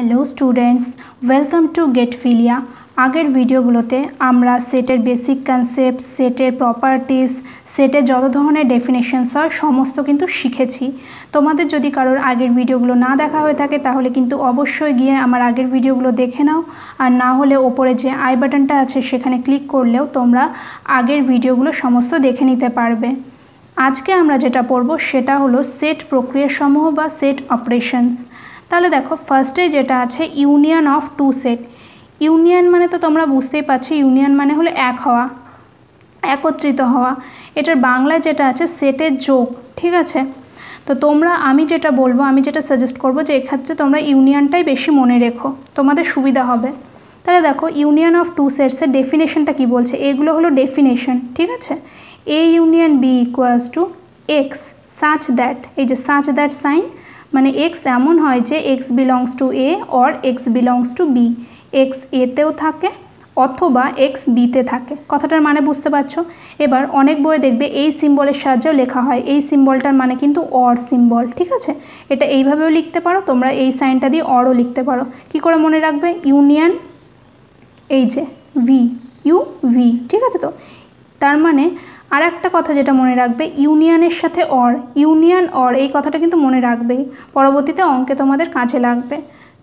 Hello students welcome to গেটফিলিয়া আগের ভিডিওগুলোতে আমরা সেটের বেসিক কনসেপ্ট সেটের প্রপার্টিস সেটের যত ধরনের ডেফিনেশনস হয়, সমস্ত কিন্তু শিখেছি। তোমাদের যদি কারোর আগের ভিডিওগুলো না দেখা হয়ে থাকে, তাহলে কিন্তু অবশ্যই গিয়ে আমার আগের ভিডিওগুলো দেখে নাও। আর না হলে ওপরে যে আই বাটনটা আছে, সেখানে ক্লিক করলেও তোমরা আগের ভিডিওগুলো সমস্ত দেখে নিতে পারবে। আজকে আমরা যেটা পড়ব, সেটা হলো সেট প্রক্রিয়াসমূহ বা সেট অপারেশনস তাহলে দেখো ফার্স্টে যেটা আছে union of two set union মানে তো তোমরা বুঝতেই পারছ ইউনিয়ন মানে হলো এক হওয়া, একত্রিত হওয়া। এটার বাংলায় যেটা আছে সেটের যোগ, ঠিক আছে? তো তোমরা, আমি যেটা বলব, আমি যেটা সাজেস্ট করব যে এক্ষেত্রে তোমরা ইউনিয়নটাই বেশি মনে রেখো, তোমাদের সুবিধা হবে। তাহলে দেখো ইউনিয়ন অফ টু সেটসের ডেফিনেশনটা কি বলছে? এগুলো হলো ডেফিনেশন ঠিক আছে? A union B equals to X such that এই যে সাচ দ্যাট সাইন মানে এক্স এমন হয় যে X belongs to A or X belongs to B X এতেও থাকে অথবা এক্স বিতে থাকে। কথাটার মানে বুঝতে পারছ? এবার অনেক বইয়ে দেখবে এই সিম্বলের সাহায্যেও লেখা হয়। এই সিম্বলটার মানে কিন্তু অর সিম্বল ঠিক আছে? এটা এইভাবেও লিখতে পারো, তোমরা এই সাইনটা দিয়ে অরও লিখতে পারো। কি করে মনে রাখবে? ইউনিয়ন এই যে ভি ইউ ভি ঠিক আছে তো? তার মানে আর একটা কথা যেটা মনে রাখবে, ইউনিয়নের সাথে অর ইউনিয়ন অর এই কথাটা কিন্তু মনে রাখবেই পরবর্তীতে অঙ্কে তোমাদের কাজে লাগবে।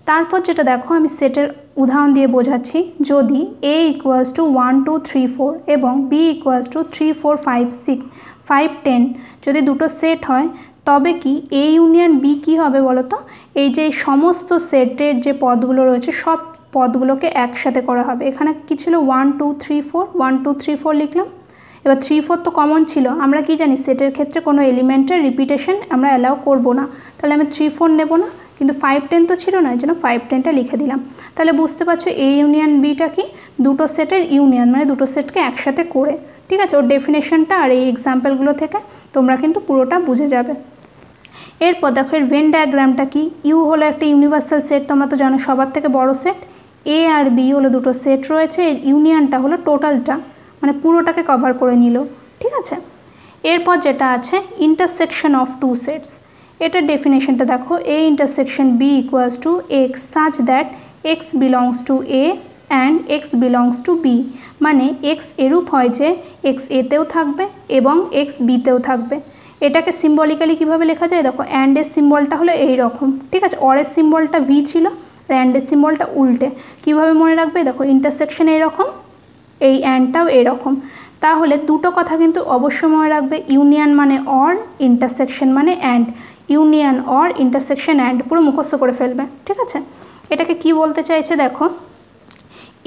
তারপর যেটা দেখো, আমি সেটের উদাহরণ দিয়ে বোঝাচ্ছি। যদি A equals to one two three four এবং B equals to three four five six five ten যদি দুটো সেট হয়, তবে কি এ ইউনিয়ন বি কী হবে বলো তো এই যে সমস্ত সেটের যে পদগুলো রয়েছে, সব পদগুলোকে একসাথে করা হবে। এখানে কি ছিল? One two three four one two three four লিখলাম। এবার থ্রি ফোর তো কমন ছিল। আমরা কি জানি সেটের ক্ষেত্রে কোনো এলিমেন্টের রিপিটেশন আমরা অ্যালাউ করব না। তাহলে আমি থ্রি ফোর নেব না। কিন্তু ফাইভ টেন তো ছিল না, এই জন্য ফাইভ টেনটা লিখে দিলাম। তাহলে বুঝতে পারছ এ ইউনিয়ন বিটা কি? দুটো সেটের ইউনিয়ন মানে দুটো সেটকে একসাথে করে। ঠিক আছে? ওর ডেফিনেশনটা আর এই এক্সাম্পলগুলো থেকে তোমরা কিন্তু পুরোটা বুঝে যাবে। এরপর দেখো, এর ভেন ডায়াগ্রামটা কি? ইউ হলো একটা ইউনিভার্সাল সেট তোমরা তো জানো সবার থেকে বড় সেট এ আর বি হলো দুটো সেট রয়েছে। এর ইউনিয়নটা হলো টোটালটা মানে পুরোটাকে কভার করে নিল, ঠিক আছে? এরপর যেটা আছে ইন্টারসেকশন অফ টু সেটস এটার ডেফিনেশনটা দেখো A intersection B equals to X such that X belongs to A and X belongs to B মানে এক্স এরূপ হয় যে এক্স এতেও থাকবে এবং এক্স বিতেও থাকবে। এটাকে সিম্বলিক্যালি কীভাবে লেখা যায়? দেখো অ্যান্ডের সিম্বলটা হলো এই রকম ঠিক আছে? অরের সিম্বলটা ভি ছিল আর অ্যান্ডের সিম্বলটা উল্টে। কীভাবে মনে রাখবে? দেখো ইন্টারসেকশন এইরকম এই অ্যান্ডটাও এরকম। তাহলে দুটো কথা কিন্তু অবশ্যই মনে রাখবে। ইউনিয়ন মানে অর ইন্টারসেকশন মানে and union or intersection and পুরো মুখস্থ করে ফেলবে। ঠিক আছে? এটাকে কি বলতে চাইছে দেখো?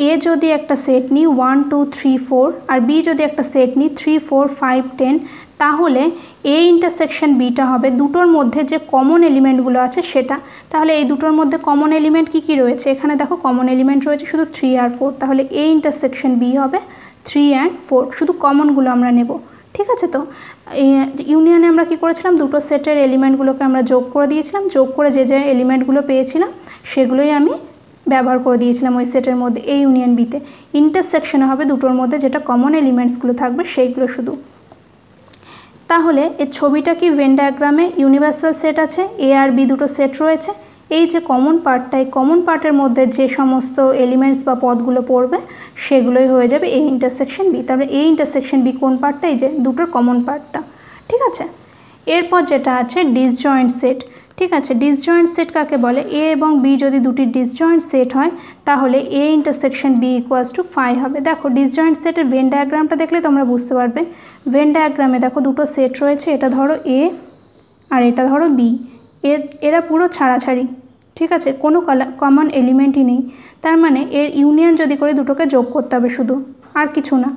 এ যদি একটা সেট নিই ওয়ান টু থ্রি ফোর আর বি যদি একটা সেট নিই থ্রি ফোর ফাইভ টেন তাহলে এ ইন্টারসেকশন বিটা হবে। দুটোর মধ্যে যে কমন এলিমেন্টগুলো আছে সেটা। তাহলে এই দুটোর মধ্যে কমন এলিমেন্ট কি কি রয়েছে? এখানে দেখো কমন এলিমেন্ট রয়েছে শুধু থ্রি আর ফোর তাহলে এ ইন্টারসেকশন বি হবে থ্রি অ্যান্ড ফোর শুধু কমনগুলো আমরা নেব। ঠিক আছে তো? ইউনিয়নে আমরা কি করেছিলাম? দুটো সেটের এলিমেন্টগুলোকে আমরা যোগ করে দিয়েছিলাম। যোগ করে যে যে এলিমেন্টগুলো পেয়েছিলাম, সেগুলোই আমি ব্যবহার করে দিয়েছিলাম ওই সেটের মধ্যে এই ইউনিয়ন বিতে ইন্টারসেকশনে হবে দুটোর মধ্যে যেটা কমন এলিমেন্টসগুলো থাকবে সেইগুলো শুধু। তাহলে এর ছবিটা কি ভেন ডায়াগ্রামে ইউনিভার্সাল সেট আছে? এ আর বি দুটো সেট রয়েছে। এই যে কমন পার্টটা এই কমন পার্টের মধ্যে যে সমস্ত এলিমেন্টস বা পদগুলো পড়বে, সেগুলোই হয়ে যাবে এই ইন্টারসেকশন বি তারপরে এই ইন্টারসেকশন বি কোন পার্টটা এই যে দুটোর কমন পার্টটা ঠিক আছে? এরপর যেটা আছে ডিসজয়েন্ট সেট ঠিক আছে? ডিসজয়েন্ট সেট কাকে বলে? এ এবং বি যদি দুটি ডিসজয়েন্ট সেট হয়, তাহলে A intersection B equals to phi হবে। দেখো ডিসজয়েন্ট সেটের ভেন ডায়াগ্রামটা দেখলে তোমরা বুঝতে পারবে। ভেন ডায়াগ্রামে দেখো দুটো সেট রয়েছে, এটা ধরো এ আর এটা ধরো বি এর, এরা পুরো ছাড়াছাড়ি, ঠিক আছে? কোনো কমন এলিমেন্টই নেই। তার মানে এর ইউনিয়ন যদি করে দুটোকে যোগ করতে হবে শুধু। আর কিছু না।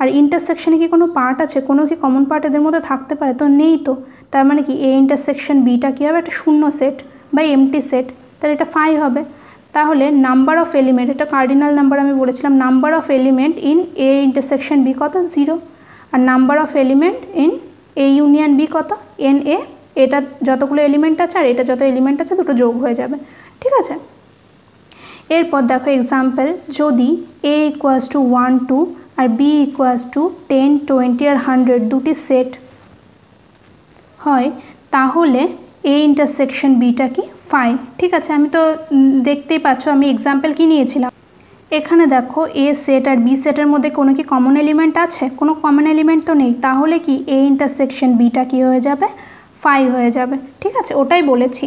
আর ইন্টারসেকশানে কি কোনো পার্ট আছে? কোনো কি কমন পার্ট এদের মধ্যে থাকতে পারে? তো নেই তো। তার মানে কি? এ ইন্টারসেকশন বিটা কী হবে? একটা শূন্য সেট বা এমটি সেট তাহলে এটা ফাই হবে। তাহলে নাম্বার অফ এলিমেন্ট এটা কার্ডিনাল নাম্বার আমি বলেছিলাম number of element in A intersection B কত? Zero R number of element in A union B কত? এন এ এটা যতগুলো এলিমেন্ট আছে আর এটা যত এলিমেন্ট আছে, দুটো যোগ হয়ে যাবে। ঠিক আছে? এরপর দেখো এক্সাম্পল যদি A equals to one two R B equals to ten twenty R hundred দুটি সেট হয়, তাহলে এ ইন্টারসেকশন বিটা কি? ফাইভ ঠিক আছে, আমি তো দেখতেই পাচ্ছ, আমি এক্সাম্পল কি নিয়েছিলাম? এখানে দেখো এ সেট আর বি সেটের মধ্যে কোনো কি কমন এলিমেন্ট আছে? কোনো কমন এলিমেন্ট তো নেই। তাহলে কি এ ইন্টারসেকশন বিটা কি হয়ে যাবে? ফাই হয়ে যাবে। ঠিক আছে, ওটাই বলেছি।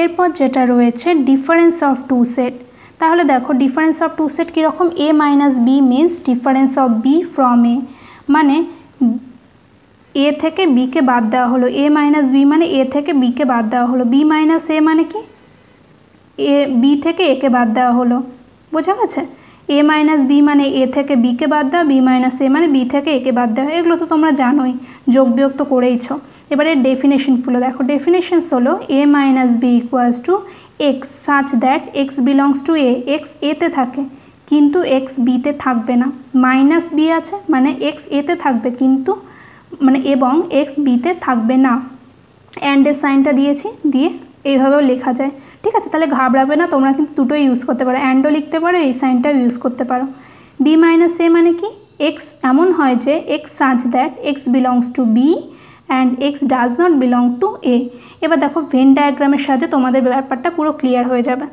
এরপর যেটা রয়েছে ডিফারেন্স অফ টু সেট তাহলে দেখো ডিফারেন্স অফ টু সেট কীরকম? A minus B means difference of B from A মানে এ থেকে বিকে বাদ দেওয়া হলো। এ মাইনাস বি মানে এ থেকে বিকে বাদ দেওয়া হলো। বি মাইনাস এ মানে কি? এ বি থেকে একে বাদ দেওয়া হলো। বোঝা গেছে? এ মাইনাস বি মানে এ থেকে বিকে বাদ দেওয়া বি মাইনাস এ মানে বি থেকে একে বাদ দেওয়া এগুলো তো তোমরা জানোই, যোগ বিয়োগ তো করেইছো। এবারে ডেফিনেশনসগুলো দেখো ডেফিনেশনস হলো A minus B equals to X such that X belongs to A X এতে থাকে, কিন্তু এক্স বিতে থাকবে না। মাইনাস বি আছে মানে এক্স এতে থাকবে, কিন্তু মানে এবং এক্স বিতে থাকবে না। অ্যান্ডের সাইনটা দিয়েছি, দিয়ে এইভাবেও লেখা যায়। ঠিক আছে, তাহলে ঘাবড়াবে না, তোমরা কিন্তু দুটোই ইউজ করতে পারো। অ্যান্ডও লিখতে পারো, এই সাইনটাও ইউজ করতে পারো। বি মাইনাস এ মানে কি? এক্স এমন হয় যে X such that X belongs to B and X does not belong to A এবার দেখো ভেন ডায়াগ্রামের সাহায্যে তোমাদের ব্যাপারটা পুরো ক্লিয়ার হয়ে যাবে।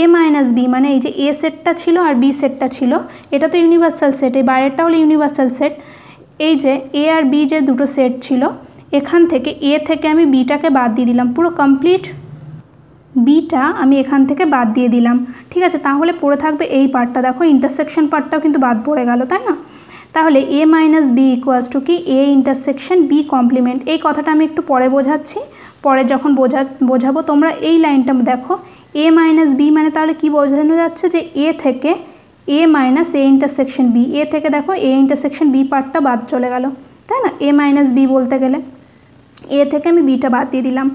এ মাইনাস বি মানে এই যে এ সেটটা ছিল আর বি সেটটা ছিল, এটা তো ইউনিভার্সাল সেট এই বাইরেরটা হলো ইউনিভার্সাল সেট এই যে এ আর বি যে দুটো সেট ছিল, এখান থেকে এ থেকে আমি বিটাকে বাদ দিয়ে দিলাম, পুরো কমপ্লিট বিটা আমি এখান থেকে বাদ দিয়ে দিলাম। ঠিক আছে, তাহলে পড়ে থাকবে এই পার্টটা। দেখো ইন্টারসেকশন পার্টটাও কিন্তু বাদ পড়ে গেল, তাই না? তাহলে A minus B equals to কি? এ ইন্টারসেকশন বি কমপ্লিমেন্ট এই কথাটা আমি একটু পরে বোঝাচ্ছি। পরে যখন বোঝা, বোঝাবো, তোমরা এই লাইনটা দেখো। এ মাইনাস বি মানে তাহলে কি বোঝানো যাচ্ছে যে এ থেকে A minus A intersection B A থেকে দেখো এ ইন্টারসেকশন বি পার্টটা বাদ চলে গেল, তাই না? এ মাইনাস বি বলতে গেলে। এ থেকে আমি বিটা বাদ দিয়ে দিলাম।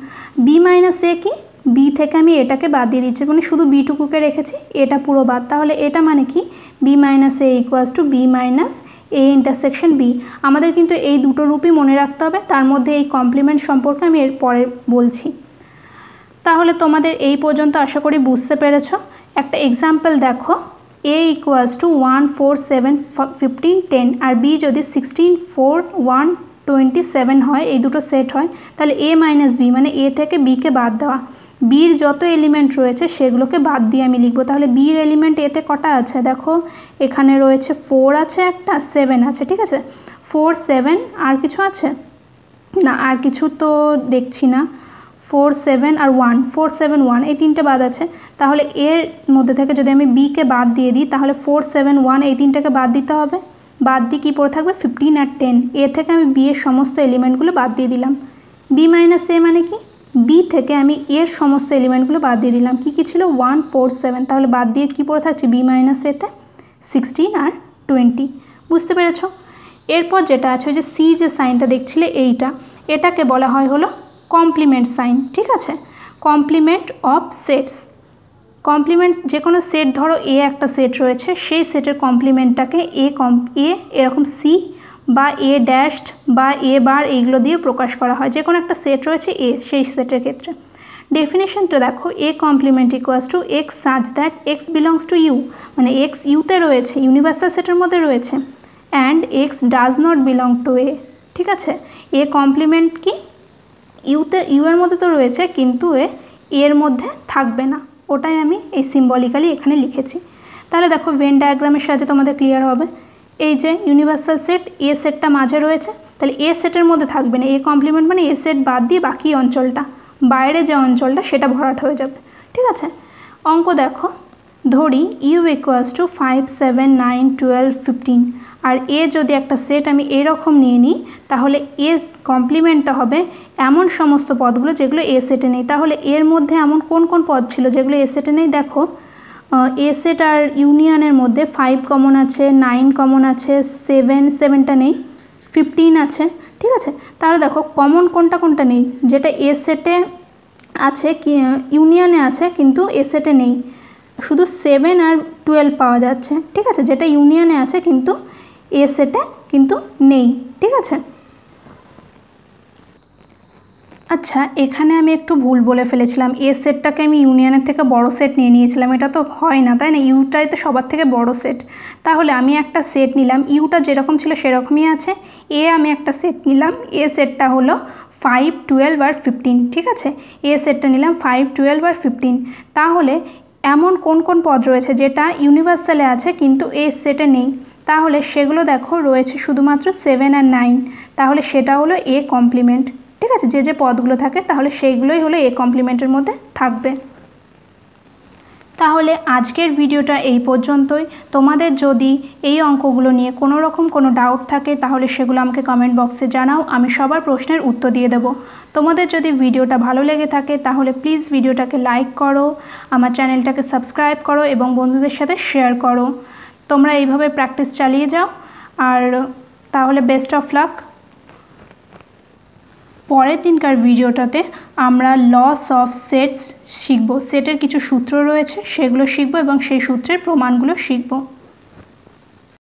বি মাইনাস এ কি? বি থেকে আমি এটাকে বাদ দিয়ে দিচ্ছি। মানে শুধু বিটুকুকে রেখেছি, এটা পুরো বাদ। তাহলে এটা মানে কি? B minus A equals to B minus A intersection B আমাদের কিন্তু এই দুটো রূপই মনে রাখতে হবে। তার মধ্যে এই কমপ্লিমেন্ট সম্পর্কে আমি এর পরে বলছি। তাহলে তোমাদের এই পর্যন্ত আশা করি বুঝতে পেরেছ। একটা এক্সাম্পল দেখো। A equals to one four seven fifteen ten R B যদি sixteen four one twenty seven হয়, এই দুটো সেট হয়, তাহলে এ মাইনাস বি মানে এ থেকে বিকে বাদ দেওয়া। বির যত এলিমেন্ট রয়েছে সেগুলোকে বাদ দিয়ে আমি লিখব। তাহলে বির এলিমেন্ট এতে কটা আছে? দেখো, এখানে রয়েছে ফোর আছে একটা সেভেন আছে, ঠিক আছে? ফোর সেভেন আর কিছু আছে? না, আর কিছু তো দেখছি না। ফোর সেভেন আর ওয়ান ফোর সেভেন ওয়ান এই তিনটে বাদ আছে। তাহলে এর মধ্যে থেকে যদি আমি বিকে বাদ দিয়ে দিই, তাহলে ফোর সেভেন ওয়ান এই তিনটাকে বাদ দিতে হবে। বাদ দিয়ে কী পড়ে থাকবে? ফিফটিন আর টেন এ থেকে আমি বি এর সমস্ত এলিমেন্টগুলো বাদ দিয়ে দিলাম। বি মাইনাস এ মানে কি? বি থেকে আমি এর সমস্ত এলিমেন্টগুলো বাদ দিয়ে দিলাম। কী কী ছিল? ওয়ান ফোর সেভেন তাহলে বাদ দিয়ে কী পড়ে থাকছে? বি মাইনাস এতে সিক্সটিন আর টোয়েন্টি বুঝতে পেরেছ? এরপর যেটা আছে, ওই যে সি যে সাইনটা দেখছিলে, এইটা, এটাকে বলা হয় হলো কমপ্লিমেন্ট সাইন ঠিক আছে? কমপ্লিমেন্ট অফ সেটস কমপ্লিমেন্ট যে কোনো সেট ধরো এ একটা সেট রয়েছে, সেই সেটের কমপ্লিমেন্টটাকে এ কম এ এরকম সি বা এ ড্যাশড বা এ বার এইগুলো দিয়ে প্রকাশ করা হয়। যে কোনো একটা সেট রয়েছে এ সেই সেটের ক্ষেত্রে। ডেফিনেশনটা দেখো A complement equals to X such that X belongs to U মানে এক্স ইউতে রয়েছে ইউনিভার্সাল সেটের মধ্যে রয়েছে and X does not belong to A ঠিক আছে? এ কমপ্লিমেন্ট কি? ইউতে ইউ এর মধ্যে তো রয়েছে, কিন্তু এ এর মধ্যে থাকবে না। ওটাই আমি এই সিম্বলিক্যালি এখানে লিখেছি। তাহলে দেখো ভেন ডায়াগ্রামের সাহায্যে তোমাদের ক্লিয়ার হবে। এই যে ইউনিভার্সাল সেট এ সেটটা মাঝে রয়েছে, তাহলে এ সেটের মধ্যে থাকবে না এ কমপ্লিমেন্ট মানে এ সেট বাদ দিয়ে বাকি অঞ্চলটা, বাইরে যে অঞ্চলটা সেটা ভরাট হয়ে যাবে, ঠিক আছে? অঙ্ক দেখো, ধরি U equals to five seven nine twelve fifteen আর এ যদি একটা সেট আমি এরকম নিয়ে নিই, তাহলে এ কমপ্লিমেন্টটা হবে এমন সমস্ত পদগুলো যেগুলো এ সেটে নেই, তাহলে এর মধ্যে এমন কোন কোন পদ ছিল যেগুলো এ সেটে নেই, দেখো এ সেট আর ইউনিয়নের মধ্যে ফাইভ কমন আছে নাইন কমন আছে সেভেন সেভেনটা নেই ফিফটিন আছে, ঠিক আছে? তাহলে দেখো কমন কোনটা কোনটা নেই? যেটা এ সেটে আছে কি, ইউনিয়নে আছে, কিন্তু এ সেটে নেই। শুধু সেভেন আর টুয়েলভ পাওয়া যাচ্ছে, ঠিক আছে? যেটা ইউনিয়নে আছে, কিন্তু এ সেটে কিন্তু নেই, ঠিক আছে? আচ্ছা এখানে আমি একটু ভুল বলে ফেলেছিলাম। এ সেটটাকে আমি ইউনিয়নের থেকে বড় সেট নিয়ে নিয়েছিলাম। এটা তো হয় না, তাই না? ইউটাই তো সবার থেকে বড় সেট। তাহলে আমি একটা সেট নিলাম। ইউটা যেরকম ছিল সেরকমই আছে। এ আমি একটা সেট নিলাম। এ সেটটা হলো ফাইভ টুয়েলভ আর ফিফটিন ঠিক আছে? এ সেটটা নিলাম ফাইভ টুয়েলভ আর ফিফটিন তাহলে এমন কোন কোন পদ রয়েছে যেটা ইউনিভার্সালে আছে কিন্তু এ সেটে নেই? তাহলে সেগুলো দেখো রয়েছে শুধুমাত্র সেভেন আর নাইন তাহলে সেটা হলো এ কমপ্লিমেন্ট ঠিক আছে? যে যে পদগুলো থাকে, তাহলে সেইগুলোই হলো এ কমপ্লিমেন্টের মধ্যে থাকবে। তাহলে আজকের ভিডিওটা এই পর্যন্তই। তোমাদের যদি এই অঙ্কগুলো নিয়ে কোনো রকম কোনো ডাউট থাকে, তাহলে সেগুলো আমাকে কমেন্ট বক্সে জানাও, আমি সবার প্রশ্নের উত্তর দিয়ে দেবো। তোমাদের যদি ভিডিওটা ভালো লেগে থাকে, তাহলে প্লিজ ভিডিওটাকে লাইক করো, আমার চ্যানেলটাকে সাবস্ক্রাইব করো এবং বন্ধুদের সাথে শেয়ার করো। তোমরা এইভাবে প্র্যাকটিস চালিয়ে যাও। আর তাহলে বেস্ট অফ লাক পরের দিনকার ভিডিওটাতে আমরা লস অফ সেটস শিখব। সেটের কিছু সূত্র রয়েছে, সেগুলো শিখব এবং সেই সূত্রের প্রমাণগুলো শিখব।